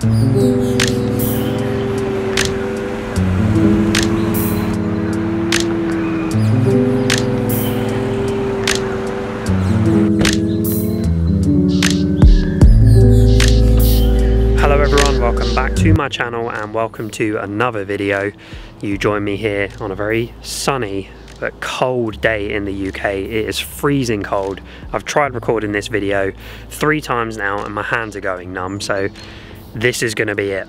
to my channel and welcome to another video. You join me here on a very sunny but cold day in the UK. It is freezing cold. I've tried recording this video three times now and my hands are going numb, so this is gonna be it.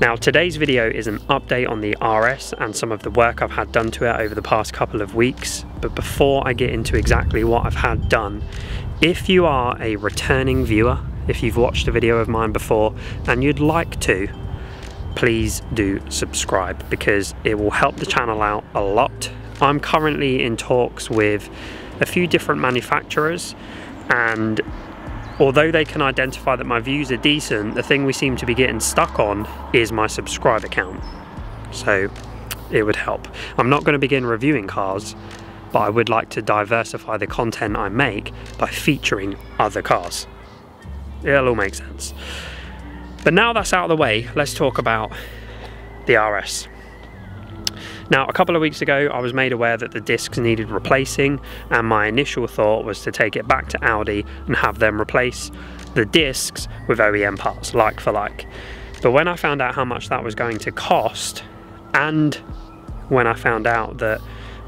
Now today's video is an update on the RS and some of the work I've had done to it over the past couple of weeks. But before I get into exactly what I've had done, if you are a returning viewer, if you've watched a video of mine before and you'd like to, please do subscribe because it will help the channel out a lot. I'm currently in talks with a few different manufacturers and although they can identify that my views are decent, the thing we seem to be getting stuck on is my subscriber count. So it would help. I'm not going to begin reviewing cars, but I would like to diversify the content I make by featuring other cars. It'll all make sense. But now that's out of the way, let's talk about the RS. Now, a couple of weeks ago, I was made aware that the discs needed replacing, and my initial thought was to take it back to Audi and have them replace the discs with OEM parts, like for like. But when I found out how much that was going to cost, and when I found out that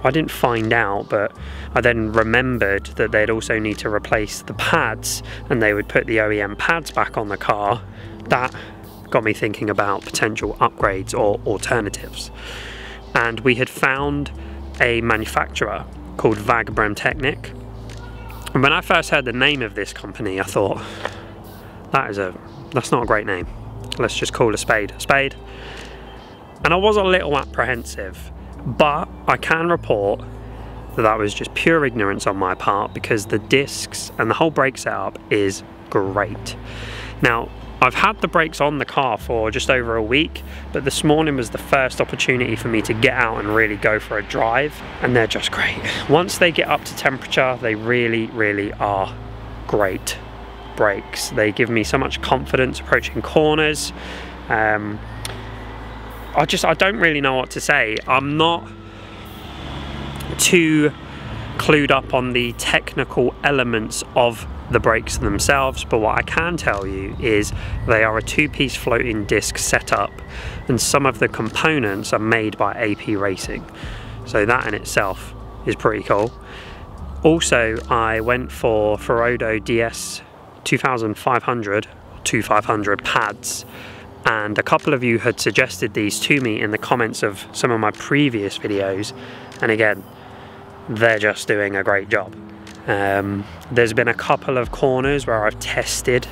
I didn't find out, but I then remembered that they'd also need to replace the pads and they would put the OEM pads back on the car. That got me thinking about potential upgrades or alternatives. And we had found a manufacturer called VAG Bremtechnic. And when I first heard the name of this company, I thought, that is a, that's not a great name. Let's just call a spade a spade. And I was a little apprehensive but I can report that that was just pure ignorance on my part because the discs and the whole brake setup is great. Now, I've had the brakes on the car for just over a week, but this morning was the first opportunity for me to get out and really go for a drive, and they're just great. Once they get up to temperature, they really, really are great brakes. They give me so much confidence approaching corners. Um, I just I don't really know what to say. I'm not too clued up on the technical elements of the brakes themselves, but what I can tell you is they are a two-piece floating disc setup and some of the components are made by AP Racing. So that in itself is pretty cool. Also, I went for Ferodo DS 2500, 2500 pads and a couple of you had suggested these to me in the comments of some of my previous videos and again they're just doing a great job um, there's been a couple of corners where I've tested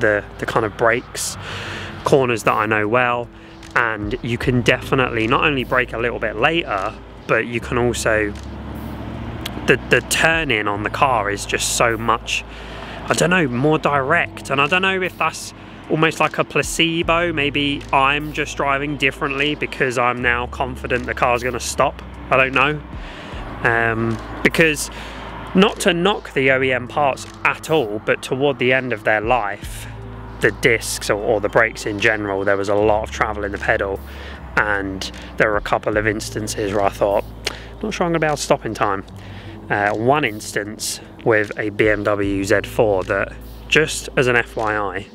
the the kind of brakes corners that I know well and you can definitely not only brake a little bit later but you can also the, the turn in on the car is just so much I don't know more direct and I don't know if that's almost like a placebo. Maybe I'm just driving differently because I'm now confident the car's going to stop. I don't know. Um, because not to knock the OEM parts at all, but toward the end of their life, the discs or, or the brakes in general, there was a lot of travel in the pedal. And there were a couple of instances where I thought, not sure I'm to be able to stop in time. Uh, one instance with a BMW Z4 that, just as an FYI,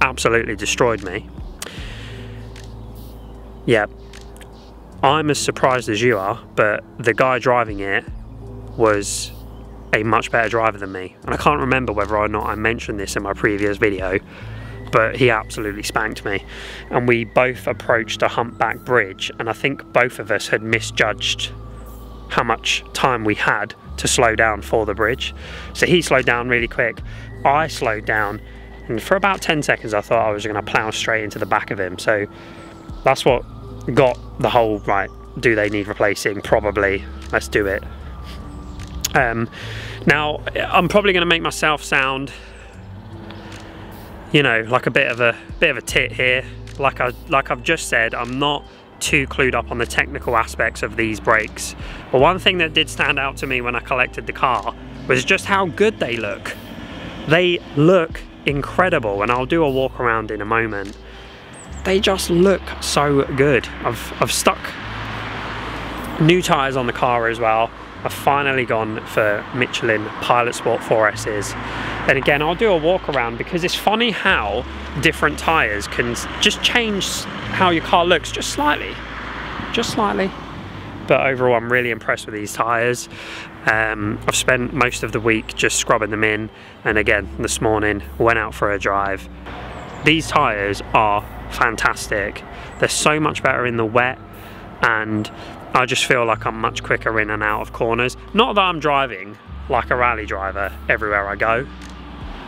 absolutely destroyed me. Yeah, I'm as surprised as you are, but the guy driving it was a much better driver than me. And I can't remember whether or not I mentioned this in my previous video, but he absolutely spanked me. And we both approached a humpback bridge, and I think both of us had misjudged how much time we had to slow down for the bridge. So he slowed down really quick. I slowed down and for about 10 seconds I thought I was going to plow straight into the back of him. So that's what got the whole, right, do they need replacing? Probably. Let's do it. Um, now, I'm probably going to make myself sound, you know, like a bit of a bit of a tit here. Like I like I've just said, I'm not too clued up on the technical aspects of these brakes. But one thing that did stand out to me when I collected the car was just how good they look. They look incredible and I'll do a walk around in a moment. They just look so good. I've, I've stuck new tyres on the car as well. I've finally gone for Michelin Pilot Sport 4Ss. And again, I'll do a walk around because it's funny how different tyres can just change how your car looks just slightly. Just slightly. But overall, I'm really impressed with these tyres. Um, I've spent most of the week just scrubbing them in. And again, this morning, went out for a drive. These tyres are fantastic. They're so much better in the wet and I just feel like I'm much quicker in and out of corners. Not that I'm driving like a rally driver everywhere I go.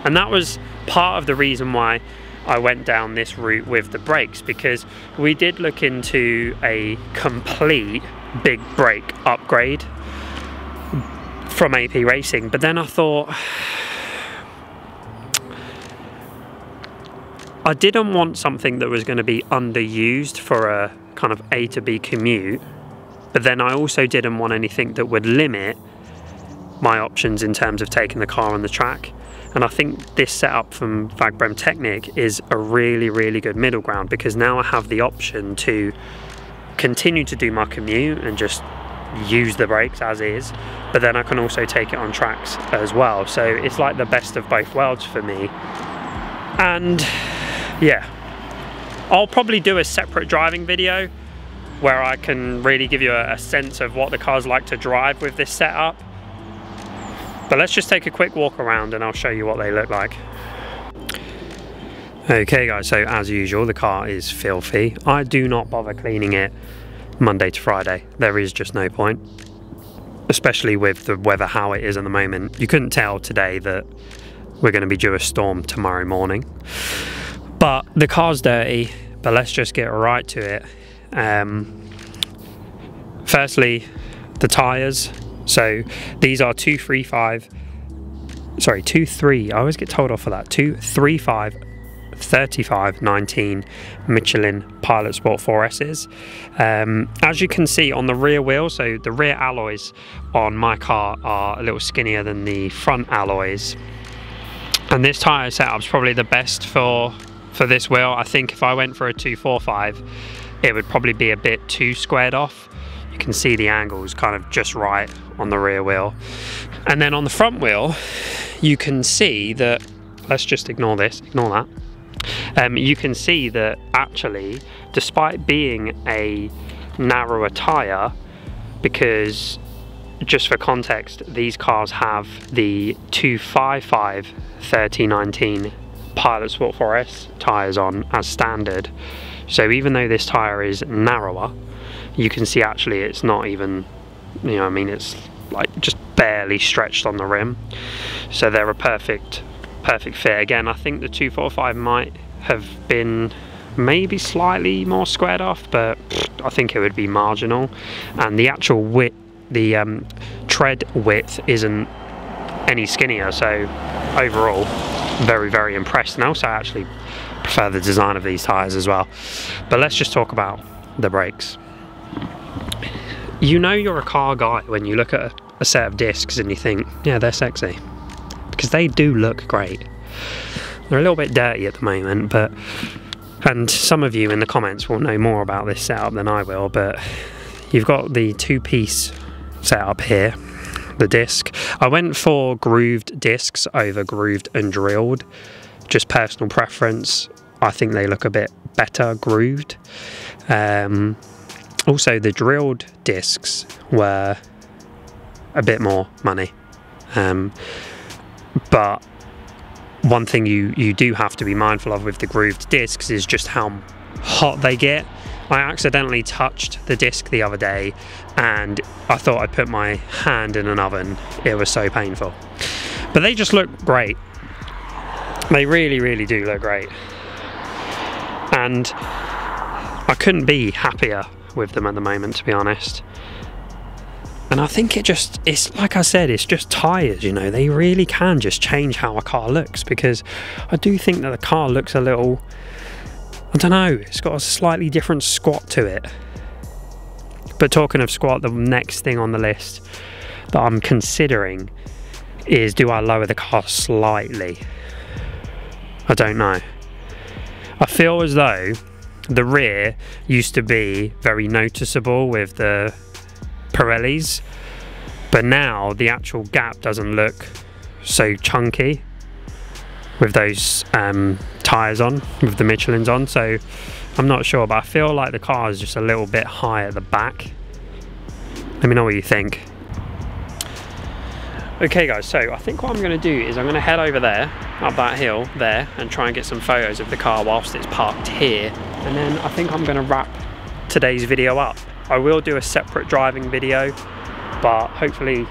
And that was part of the reason why I went down this route with the brakes because we did look into a complete big brake upgrade from AP Racing, but then I thought I didn't want something that was going to be underused for a kind of A to B commute but then I also didn't want anything that would limit my options in terms of taking the car on the track. And I think this setup from VAG Bremtechnic is a really, really good middle ground because now I have the option to continue to do my commute and just use the brakes as is, but then I can also take it on tracks as well. So it's like the best of both worlds for me. And yeah, I'll probably do a separate driving video where I can really give you a, a sense of what the car's like to drive with this setup. But let's just take a quick walk around and I'll show you what they look like. Okay guys, so as usual, the car is filthy. I do not bother cleaning it Monday to Friday. There is just no point. Especially with the weather how it is at the moment. You couldn't tell today that we're going to be due a storm tomorrow morning. But the car's dirty, but let's just get right to it. Um, firstly, the tyres. So these are 235, sorry, 23, I always get told off for that, 235 35 19 Michelin Pilot Sport 4Ss. Um, as you can see on the rear wheel, so the rear alloys on my car are a little skinnier than the front alloys. And this tyre setup is probably the best for for this wheel. I think if I went for a 245, it would probably be a bit too squared off. You can see the angles kind of just right on the rear wheel. And then on the front wheel, you can see that, let's just ignore this, ignore that. Um, you can see that actually, despite being a narrower tyre, because just for context, these cars have the 255 3019 Pilot Sport 4S tyres on as standard. So even though this tyre is narrower, you can see actually it's not even, you know, I mean, it's like just barely stretched on the rim. So they're a perfect, perfect fit. Again, I think the 245 might have been maybe slightly more squared off, but I think it would be marginal. And the actual width, the um, tread width isn't any skinnier. So overall, very, very impressed. And also actually prefer the design of these tyres as well. But let's just talk about the brakes. You know you're a car guy when you look at a, set of discs and you think, yeah, they're sexy. Because they do look great. They're a little bit dirty at the moment, but and some of you in the comments will know more about this setup than I will, but you've got the two-piece setup here, the disc. I went for grooved discs over grooved and drilled just personal preference. I think they look a bit better grooved. Um, also, the drilled discs were a bit more money. Um, but one thing you, you do have to be mindful of with the grooved discs is just how hot they get. I accidentally touched the disc the other day and I thought I put my hand in an oven. It was so painful. But they just look great. They really, really do look great. And I couldn't be happier with them at the moment, to be honest. And I think it just, it's like I said, it's just tyres, you know, they really can just change how a car looks because I do think that the car looks a little, I don't know, it's got a slightly different squat to it. But talking of squat, the next thing on the list that I'm considering is do I lower the car slightly? I don't know. I feel as though the rear used to be very noticeable with the Pirellis, but now the actual gap doesn't look so chunky with those um, tyres on, with the Michelin's on. So I'm not sure, but I feel like the car is just a little bit high at the back. Let me know what you think. Okay guys, so I think what I'm going to do is I'm going to head over there, up that hill there, and try and get some photos of the car whilst it's parked here. And then I think I'm going to wrap today's video up. I will do a separate driving video, but hopefully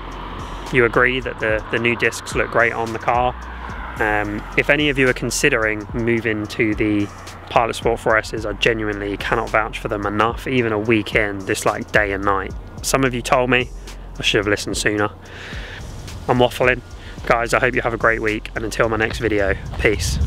you agree that the, the new discs look great on the car. Um, if any of you are considering moving to the Pilot Sport 4Ss, I genuinely cannot vouch for them enough, even a weekend, this like day and night. Some of you told me, I should have listened sooner. I'm waffling. Guys, I hope you have a great week and until my next video, peace.